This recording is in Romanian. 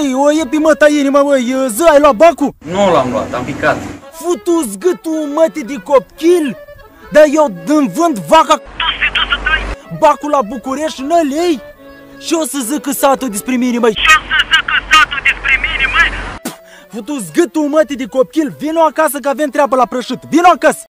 Ei, o e pe măta inima, măi, ză, ai luat bacul? Nu l-am luat, am picat. Futu zgâtul mătii de copil? Dar eu dând vând vaca bacul la București în lei? Și o să zic satul despre mine, măi. Ce să zică satul despre mine, măi? Futu zgâtul mătii de copil, vino acasă că avem treabă la prășit. Vino acasă!